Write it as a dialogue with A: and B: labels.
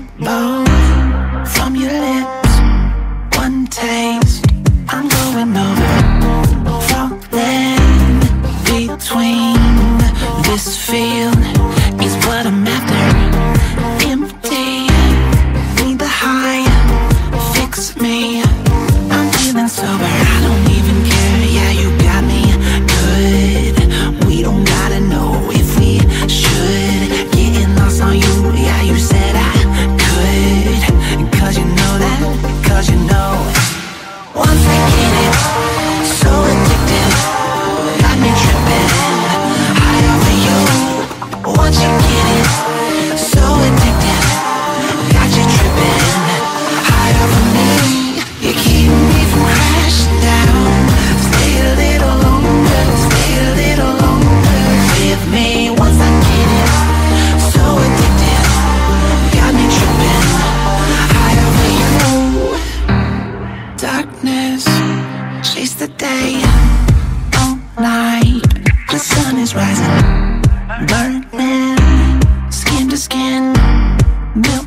A: drop from your lips. One taste, I'm going over. Falling between this feeling. The day all night. The sun is rising, burning skin to skin, melt